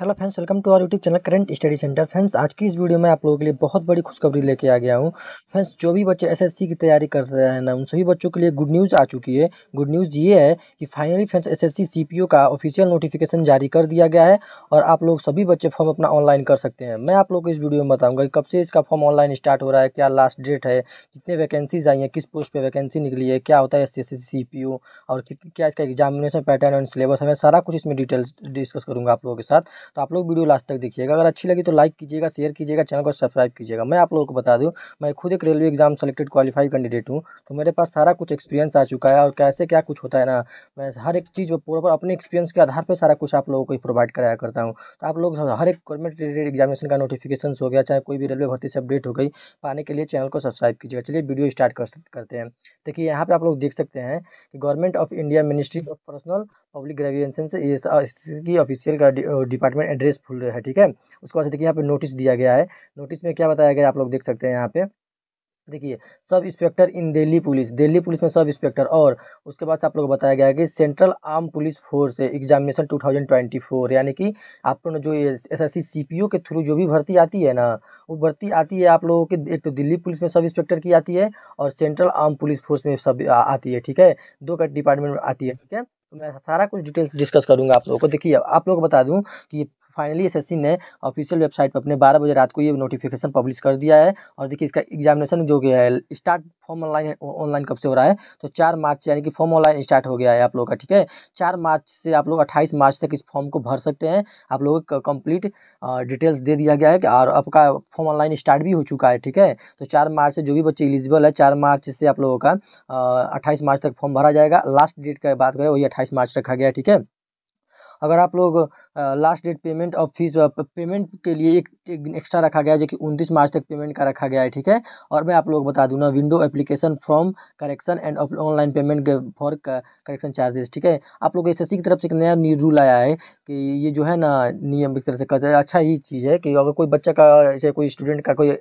Hello friends welcome to our YouTube channel current study centre friends आज की इस video में आप लोगों के लिए बहुत बड़ी खुशखबरी लेके आ गया हूँ। फ्रेंड्स जो भी बच्चे एसएससी की तैयारी कर रहे हैं ना, उन सभी बच्चों के लिए गुड न्यूज़ आ चुकी है। गुड न्यूज़ ये है कि फाइनली फ्रेंड्स एसएससी सीपीओ का ऑफिशियल नोटिफिकेशन जारी कर दिया गया है और आप लोग सभी बच्चे फॉर्म अपना ऑनलाइन कर सकते हैं। मैं आप लोग को इस वीडियो में बताऊँगा कब से इसका फॉर्म ऑनलाइन स्टार्ट हो रहा है, क्या लास्ट डेट है, कितने वैकेंसीज आई हैं, किस पोस्ट पर वैकेंसी निकली है, क्या होता है एस सी और क्या इसका एग्जामिनेशन पैटर्न और सिलेबस है, मैं सारा कुछ इसमें डिटेल्स डिस्कस करूँगा आप लोगों के साथ। तो आप लोग वीडियो लास्ट तक देखिएगा। अगर अच्छी लगी तो लाइक कीजिएगा शेयर कीजिएगा चैनल को सब्सक्राइब कीजिएगा। मैं आप लोगों को बता दूँ, मैं खुद एक railway exam selected qualify candidate हूँ तो मेरे पास सारा कुछ एक्सपीरियंस आ चुका है और कैसे क्या कुछ होता है ना, मैं हर एक चीज़ पूरा अपने एक्सपीरियंस के आधार पर सारा कुछ आप लोगों को प्रोवाइड कराया करता हूँ। तो आप लोग हर एक गवर्नमेंट रिलेटेड एग्जामिनेशन का नोटिफिकेशन हो गया, चाहे कोई भी रेलवे भर्ती से अपडेट हो गई, पाने के लिए चैनल को सब्सक्राइब कीजिएगा। चलिए वीडियो स्टार्ट कर करते हैं। देखिए, यहाँ पे आप लोग देख सकते हैं कि government of India ministry of personal public graduation से इसकी ऑफिशियल का डिपार्टमेंट एड्रेस फुल है, ठीक है? उसके बाद देखिए यहाँ पे नोटिस दिया गया है। नोटिस में क्या बताया गया आप लोग देख सकते हैं यहाँ पे। देखिए, sub inspector in Delhi police Delhi police में सब इंस्पेक्टर और उसके बाद आप लोग बताया गया है कि central arm police force examination 2024 यानी कि आप लोग जो एस एस सी के थ्रू जो भी भर्ती आती है ना, वो भर्ती आती है आप लोगों के, एक तो दिल्ली पुलिस में सब इंस्पेक्टर की आती है और सेंट्रल आर्म पुलिस फोर्स में सब आती है, ठीक है? दो का डिपार्टमेंट में आती है, ठीक है? तो मैं सारा कुछ डिटेल्स डिस्कस करूँगा आप लोगों को। देखिए आप लोग बता दूँ कि फाइनली एसएससी ने ऑफिशियल वेबसाइट पर अपने बारह बजे रात को ये नोटिफिकेशन पब्लिश कर दिया है। और देखिए इसका एग्जामिनेशन जो गया है स्टार्ट फॉर्म ऑनलाइन ऑनलाइन कब से हो रहा है? तो चार मार्च यानी कि फॉर्म ऑनलाइन स्टार्ट हो गया है आप लोग का, ठीक है? चार मार्च से आप लोग अट्ठाईस मार्च तक इस फॉर्म को भर सकते हैं। आप लोगों कंप्लीट डिटेल्स दे दिया गया है और आपका फॉर्म ऑनलाइन स्टार्ट भी हो चुका है, ठीक है? तो चार मार्च से जो भी बच्चे एलिजिबल है, चार मार्च से आप लोगों का अट्ठाईस मार्च तक फॉर्म भरा जाएगा। लास्ट डेट का बात करें, वही अट्ठाईस मार्च रखा गया ठीक है? अगर आप लोग लास्ट डेट पेमेंट और फ़ीस पेमेंट के लिए एक एक दिन एक्स्ट्रा रखा गया है, जो कि उनतीस मार्च तक पेमेंट का रखा गया है, ठीक है? और मैं आप लोग बता दूँ ना window application from correction and online payment for correction charges ठीक है? आप लोग एस की तरफ़ से एक नया रूल आया है कि ये जो है ना, नियम एक तरह से कहते हैं। अच्छा ही चीज़ है कि अगर कोई बच्चा का, जैसे कोई स्टूडेंट का कोई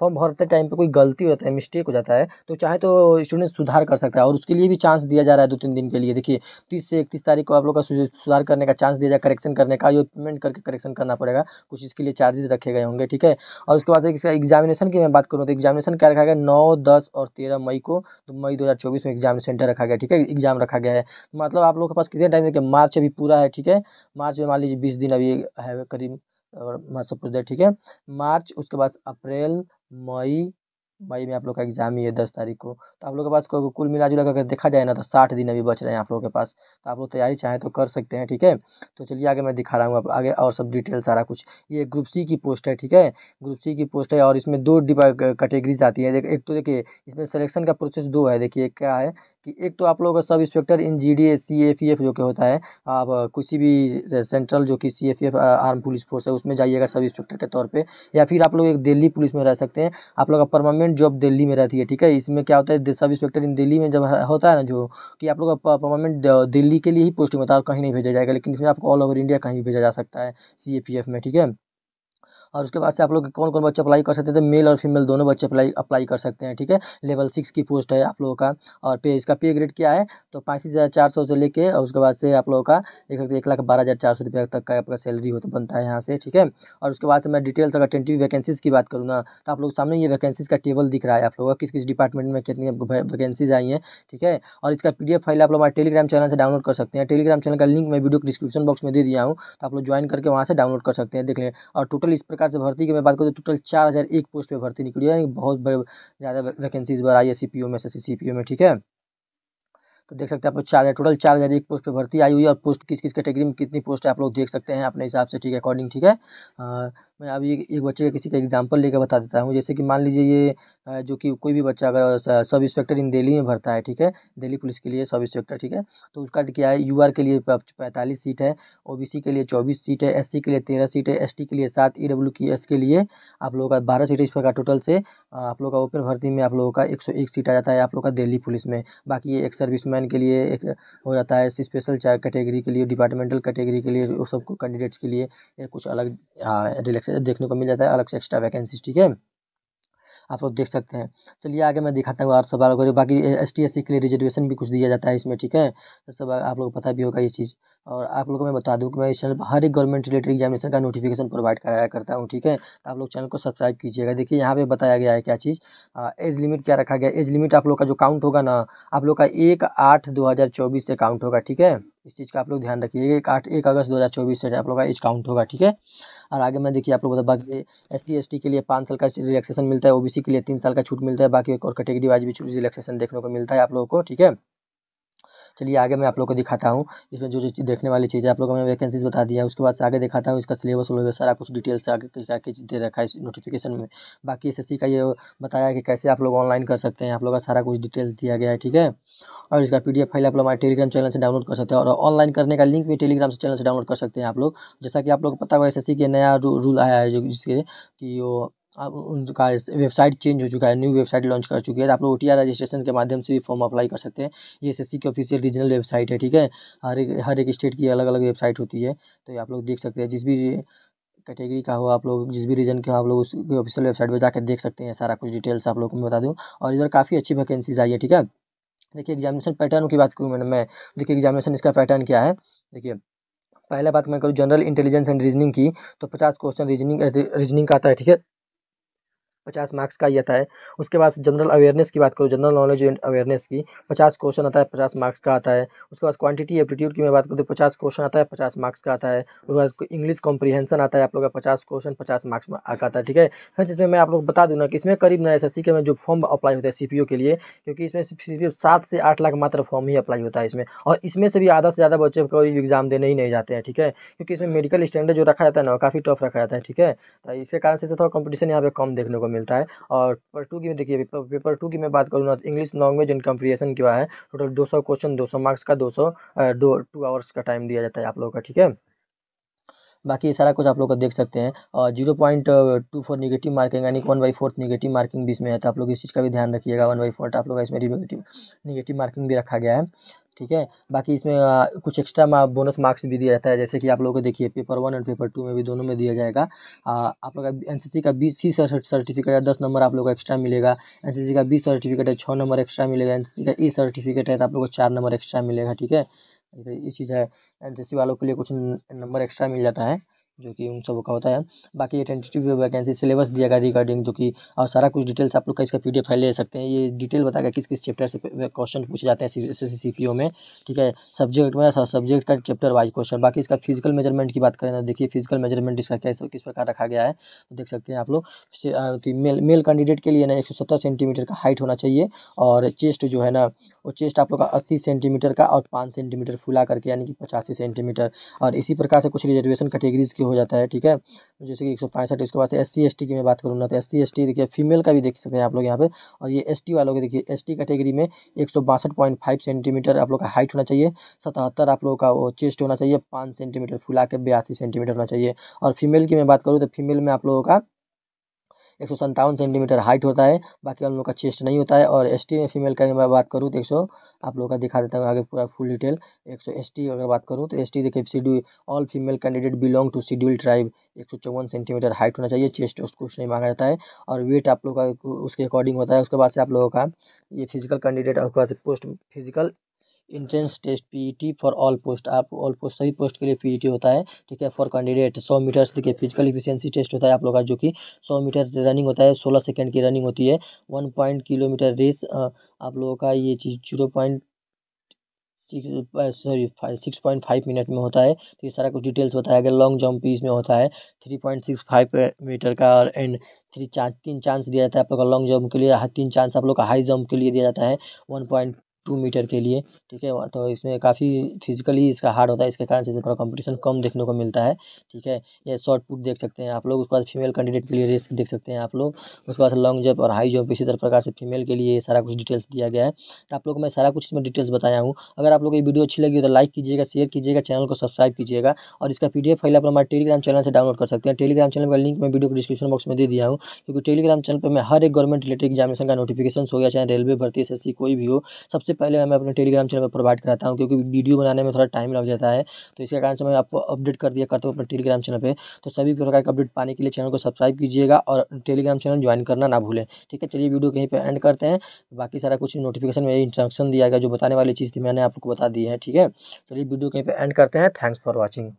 फॉर्म भरते टाइम पर कोई गलती हो जाता है मिस्टेक हो जाता है तो चाहे तो स्टूडेंट सुधार कर सकता है। और उसके लिए भी चांस दिया जा रहा है दो तीन दिन के लिए। देखिए, तीस से इकतीस तारीख को आप लोग का सुधार करने का चांस दिया जाए करेक्शन करने का जो पेमेंट करके करेक्शन करना पड़ेगा, कुछ इसके लिए चार्जेस रखे गए होंगे, ठीक है? और उसके बाद इसका एग्जामिनेशन की मैं बात करूँ तो एग्जामिनेशन क्या रखा गया? नौ, दस और तेरह मई को तो मई दो में एग्ज़ाम सेंटर रखा गया, ठीक है? एग्ज़ाम रखा गया है। मतलब आप लोग के पास कितने टाइम है मार्च अभी पूरा है, ठीक है? मार्च में मान लीजिए बीस दिन अभी है करीब, और मैं सब कुछ ठीक है? मार्च, उसके बाद अप्रैल, मई मई में आप लोग का एग्ज़ाम ही है दस तारीख को तो आप लोग के पास कुल मिला जुला अगर देखा जाए ना तो साठ दिन अभी बच रहे हैं आप लोगों के पास तो आप लोग तैयारी चाहें तो कर सकते हैं, ठीक है? तो चलिए आगे मैं दिखा रहा हूँ, आप आगे और सब डिटेल सारा कुछ। ये ग्रुप सी की पोस्ट है, ठीक है? ग्रुप सी की पोस्ट है और इसमें दो डिपा कैटेगरीज आती है। एक तो देखिए, इसमें सिलेक्शन का प्रोसेस दो है, देखिए क्या है कि एक तो आप लोगों का sub inspector in G D C F जो कि होता है, आप किसी भी सेंट्रल जो कि C F F arm police force है, उसमें जाइएगा सब इंस्पेक्टर के तौर पर या फिर आप लोग एक दिल्ली पुलिस में रह सकते हैं। आप लोग का परमानेंट जॉब दिल्ली में रहती है, ठीक है? इसमें क्या होता है सब इंस्पेक्टर इन दिल्ली में जब होता है ना जो, कि आप लोग का परमानेंट दिल्ली के लिए ही पोस्टिंग होता है और कहीं नहीं भेजा जाएगा, लेकिन इसमें आपको ऑल ओवर इंडिया कहीं भेजा जा सकता है सी में, ठीक है? और उसके बाद से आप लोग कौन कौन बच्चे अप्लाई कर सकते थे मेल और फीमेल दोनों बच्चे अप्लाई अप्लाई कर सकते हैं, ठीक है? लेवल सिक्स की पोस्ट है आप लोगों का और पे इसका पे ग्रेड क्या है? तो पैंतीस हज़ार चार सौ से लेके और उसके बाद से आप लोगों का देख सकते एक लाख बारह हज़ार चार सौ रुपये तक का आपका सैलरी हो तो बनता है यहाँ से, ठीक है? और उसके बाद से मैं डिटेल्स अगर टेंटिव वैकेंसीज़ की बात करूँ ना तो आप लोग सामने ये वैकेंसीज़ का टेबल दिख रहा है आप लोगों का किस किस डिपार्टमेंट में कितनी वैकेंसीज आई हैं, ठीक है? और इसका पीडीएफ फ़ाइल आप लोग हमारे टेलीग्राम चैनल से डाउनलोड कर सकते हैं टेलीग्राम चैनल का लिंक मैं वीडियो डिस्क्रिप्शन बॉक्स में दे दिया हूँ तो आप लोग ज्वाइन करके वहाँ से डाउनलोड कर सकते हैं, देख लें। और टोटल इस प्रकार से भर्ती की मैं बात करूँ तो टोटल चार हज़ार एक पोस्ट पे भर्ती निकली है बहुत बड़े, ज़्यादा वैकेंसीज बार आई है सी में एस सी पी ओ में, ठीक है? तो देख सकते हैं आप लोग चार हज़ार टोटल चार हज़ार एक पोस्ट पे भर्ती आई हुई है और पोस्ट किस किस कैटेगरी में कितनी पोस्ट है आप लोग देख सकते हैं अपने हिसाब से, ठीक है अकॉर्डिंग ठीक है? मैं अभी एक बच्चे का किसी का एग्जांपल लेकर बता देता हूँ। जैसे कि मान लीजिए ये जो कि कोई भी बच्चा अगर सब इंस्पेक्टर इन दिल्ली में भरता है, ठीक है? दिल्ली पुलिस के लिए सब इंस्पेक्टर ठीक है? तो उसका क्या है? यूआर के लिए पैंतालीस सीट है ओबीसी के लिए चौबीस सीट है एससी के लिए तेरह सीट है एसटी के लिए सात ई डब्ल्यू की एस के लिए आप लोगों का बारह सीट इस प्रकार टोटल से आप लोग का ओपन भर्ती में आप लोगों का एक सौ एक सीट आ जाता है आप लोग का दिल्ली पुलिस में। बाकी ये एक सर्विसमैन के लिए एक हो जाता है स्पेशल कैटेगरी के लिए डिपार्टमेंटल कैटेगरी के लिए वो सब कैंडिडेट्स के लिए कुछ अलग रिलेक्स देखने को मिल जाता है, अलग से एक्स्ट्रा वैकेंसी ठीक है? आप लोग देख सकते हैं। चलिए आगे मैं दिखाता हूँ और सब बाकी एस टी सी के लिए रिजर्वेशन भी कुछ दिया जाता है इसमें, ठीक है? तो सब आप लोग पता भी होगा ये चीज़। और आप लोगों को मैं बता दूँ कि मैं इस चैनल पर हर एक गवर्नमेंट रिलेटेड एग्जामिनेशन का नोटिफिकेशन प्रोवाइड कराया करता हूँ, ठीक है? तो आप लोग चैनल को सब्सक्राइब कीजिएगा। देखिए, यहाँ पे बताया गया है क्या चीज़? एज लिमिट क्या रखा गया? एज लिमिट आप लोग का जो काउंट होगा ना, आप लोग का एक आठ दो हज़ार चौबीस से काउंट होगा, ठीक है? इस चीज़ का आप लोग ध्यान रखिए। एक आठ, एक अगस्त दो हज़ार चौबीस से आप लोग का एज काउंट होगा, ठीक है? और आगे मैं देखिए, आप लोग बता बाकी एस सी एस टी के लिए पाँच साल का रिलैक्सेशन मिलता है ओ बी सी के लिए तीन साल का छूट मिलता है, बाकी एक और कैटेगरी वाइज भी छूट रिलैक्सेशन देखने को मिलता है आप लोगों को, ठीक है? चलिए आगे मैं आप लोग को दिखाता हूँ। इसमें जो जो देखने वाली चीज़ है, आप लोगों को मैं वैकेंसीज बता दिया उसके बाद आगे दिखाता हूँ इसका सिलेबस वलेबस सारा कुछ डिटेल से आगे क्या दे रखा है इस नोटिफिकेशन में। बाकी एसएससी का ये बताया कि कैसे आप लोग ऑनलाइन कर सकते हैं। आप लोग का सारा कुछ डिटेल्स दिया गया है, ठीक है? और इसका पीडीएफ फ़ाइल आप लोग हमारे टेलीग्राम चैनल से डाउनलोड कर सकते हैं और ऑनलाइन करने का लिंक भी टेलीग्राम से चैनल से डाउनलोड कर सकते हैं आप लोग। जैसा कि आप लोग को पता हुआ एस के नया रूल आया है जो जिसके कि वो अब उनका वेबसाइट चेंज हो चुका है न्यू वेबसाइट लॉन्च कर चुकी है। तो आप लोग ओ रजिस्ट्रेशन के माध्यम से भी फॉर्म अप्लाई कर सकते हैं। ये एस की ऑफिशियल रीजनल वेबसाइट है, ठीक है? हर एक हर एक स्टेट की अलग अलग वेबसाइट होती है। तो आप लोग देख सकते हैं, जिस भी कैटेगरी का हो आप लोग, जिस भी रीजन के हो आप लोग, उस ऑफिशियल वेबसाइट पर जाकर देख सकते हैं। सारा कुछ डिटेल्स आप लोग को मैं बता दूँ। और इधर काफ़ी अच्छी वैकेंसीज आई है, ठीक है? देखिए एग्जामिनेशन पैटर्न की बात करूँ मैंने मैं, देखिए एग्जामिनेशन इसका पैटर्न क्या है? देखिए, पहले बात मैं करूँ जनरल इंटेलिजेंस एंड रीजनिंग की तो पचास क्वेश्चन रीजनिंग रीजनिंग का आता है, ठीक है? पचास मार्क्स का ही आता है। उसके बाद जनरल अवेयरनेस की बात करूँ जनरल नॉलेज एंड अवेयरनेस की, पचास क्वेश्चन आता है, पचास मार्क्स का आता है। उसके बाद क्वांटिटी एप्टीट्यूड की मैं बात करूँ तो पचास क्वेश्चन आता है, पचास मार्क्स का आता है। उसके बाद इंग्लिश कॉम्प्रीहेंसन आता है, आप लोग का पचास क्वेश्चन पचास मार्क्स में आता है, ठीक है? फिर जिसमें मैं आप लोग बता दूँ ना कि इसमें करीब ना एस के में जो फॉर्म अप्लाई होता है सी के लिए, क्योंकि इसमें सिर्फ़ सात से आठ लाख मात्र फॉर्म ही अप्लाई होता है इसमें। और इसमें से भी आधा से ज़्यादा बच्चे कोई एग्ज़ाम देने ही नहीं जाते हैं, ठीक है? क्योंकि इसमें मेडिकल स्टैंडर्ड जो रखा जाता है ना काफ़ी टफ रखा जाता है, ठीक है? तो इसके कारण से थोड़ा कॉम्पिटिशन यहाँ पे कम देखने को मिलता है। और पेपर टू की देखिए पेपर टू की मैं बात करूँ ना इंग्लिश लैंग्वेज एंड कम्प्रिएशन क्या है? टोटल दो सौ क्वेश्चन, दो सौ मार्क्स का, दो सौ दो, टू आवर्स का टाइम दिया जाता है आप लोगों का, ठीक है? बाकी सारा कुछ आप लोग को देख सकते हैं। और zero point two four negative marking यानी one by fourth negative marking भी इसमें है तो आप लोग इस चीज़ का भी ध्यान रखिएगा। वन बाई फोर्थ आप लोग इसमें निगेटिव निगेटिव मार्किंग भी रखा गया है ठीक है? बाकी इसमें कुछ एक्स्ट्रा बोनस मार्क्स भी दिया जाता है जैसे कि आप लोगों को देखिए पेपर वन और पेपर टू में भी दोनों में दिया जाएगा। आ, आप लोग का एनसीसी का बी सी सर्टिफिकेट है दस नंबर आप लोग को एक्स्ट्रा मिलेगा। एन का बी सर्टिफिकेट है छः नंबर एक्स्ट्रा मिलेगा। एनसीसी का ई सर्टिफिकेट है तो आप लोग को चार नंबर एक्स्ट्रा मिलेगा ठीक है? ये चीज़ है एन सी वालों के लिए कुछ नंबर एक्स्ट्रा मिल जाता है। जो कि उन सबों का होता है। बाकी ये वैकेंसी सिलेबस दिया गया रिगार्डिंग जो कि और सारा कुछ डिटेल्स आप लोग का इसका पी फ़ाइल ले सकते हैं। ये डिटेल बताएगा किस किस चैप्टर से क्वेश्चन पूछे जाते हैं एस एस में, ठीक है? सब्जेक्ट में सब्जेक्ट का चैप्टर वाइज क्वेश्चन बाकी इसका फ़िज़िकल मेज़रमेंट की बात करें तो देखिए फ़िज़िकल मेज़रमेंट इसका कैसे किस प्रकार रखा गया है तो देख सकते हैं आप लोग। मेल मेल कैंडिडेट के लिए ना एक सेंटीमीटर का हाइट होना चाहिए और चेस्ट जो है ना, वो चेस्ट आप लोग का अस्सी सेंटीमीटर का और पाँच सेंटीमीटर फुला करके, यानी कि पचासी सेंटीमीटर और इसी प्रकार से कुछ रिजर्वेशन कैटेगरीज की हो जाता है, ठीक है? जैसे कि एक सौ पैंसठ, इसके बाद से एस सी की मैं बात करूँ ना तो एस सी देखिए फीमेल का भी देख सकते हैं आप लोग यहाँ पे, और ये एस टी वालों के देखिए एस टी कैटेगरी में एक सौ बासठ पॉइंट फाइव सेंटीमीटर आप लोग का हाइट होना चाहिए, सतहत्तर आप लोग का वो चेस्ट होना चाहिए, पाँच सेंटीमीटर, फुला के बयासी सेंटीमीटर होना चाहिए, और फीमेल की मैं बात करूँ तो फीमेल में आप लोगों का एक सौ संतावन सेंटीमीटर हाइट होता है, बाकी हम लोग का चेस्ट नहीं होता है। और एस टी में फीमेल का मैं बात करूँ तो एक सौ, आप लोग का दिखा देता हूँ आगे पूरा फुल डिटेल एक सौ एस अगर बात करूँ तो एस टी देखिए schedule all female candidate belong to schedule tribe एक सौ चौवन सेंटीमीटर हाइट होना चाहिए चेस्ट उसको कुछ नहीं मांगा जाता है। और वेट आप लोग का उसके अकॉर्डिंग होता है, उसके बाद से आप लोगों का ये फ़िज़िकल कैंडिडेट उसके बाद post physical entrance test PET for all post आप ऑल पोस्ट सभी पोस्ट के लिए पीईटी होता है, ठीक है? फॉर कैंडिडेट सौ मीटर्स देखिए फ़िज़िकल इफिशियंसी टेस्ट होता है आप लोग का, जो कि सौ मीटर रनिंग होता है, सोलह सेकेंड की रनिंग होती है। वन पॉइंट किलोमीटर रेस आप लोगों का ये चीज़ zero point six sorry five six point five minute में होता है तो ये सारा कुछ डिटेल्स बताया गया लॉन्ग जंप इसमें होता है three point six five metre का और एंड थ्री चार, तीन चांस दिया जाता है आप लोग का लॉन्ग जंप के लिए तीन चांस आप लोग का हाई जंप के लिए दिया जाता है। वन पॉइंट टू मीटर के लिए, ठीक है? तो इसमें काफ़ी फिजिकली इसका हार्ड होता है, इसके कारण से इसमें थोड़ा कंपटीशन कम देखने को मिलता है, ठीक है? ये शॉर्ट पुट देख सकते हैं आप लोग, उसके बाद फीमेल कैंडिडेट के लिए रेस देख सकते हैं आप लोग, उसके बाद लॉन्ग जंप और हाई जंप इसी तरह प्रकार से फीमेल के लिए सारा कुछ डिटेल्स दिया गया है। तो आप लोग मैं सारा कुछ इसमें डिटेल्स बताया हूँ। अगर आप लोग ये वीडियो अच्छी लगी तो लाइक कीजिएगा शेयर कीजिएगा चैनल को सब्सक्राइब कीजिएगा और इसका पी फ़ाइल आप हमारे टेलीग्राम चैनल से डाउनलोड कर सकते हैं। टेलीग्राम चैनल का लिंक मैं वीडियो को डिस्क्रिप्शन बॉक्स में दे दिया हूँ, क्योंकि टेलीग्राम चैनल पर मैं हर एक गवर्नमेंट रिलेटेड एग्जामिनेशन का नोटिफिकेशन हो गया, चाहे रेलवे भर्ती एस कोई भी हो, सबसे पहले मैं अपने टेलीग्राम चैनल पर प्रोवाइड कराता हूँ, क्योंकि वीडियो बनाने में थोड़ा टाइम लग जाता है। तो इसके कारण से मैं आपको अपडेट कर दिया करता हूँ अपने टेलीग्राम चैनल पर तो सभी प्रकार के अपडेट पाने के लिए चैनल को सब्सक्राइब कीजिएगा और टेलीग्राम चैनल ज्वाइन करना ना भूलें। ठीक है, चलिए वीडियो कहीं पर एंड करते हैं। बाकी सारा कुछ नोटिफिकेशन में इंस्ट्रक्शन दिया गया, जो बताने वाली चीज़ थी, मैंने आपको बता दी है। ठीक है, चलिए वीडियो कहीं पर एंड करते हैं। Thanks for watching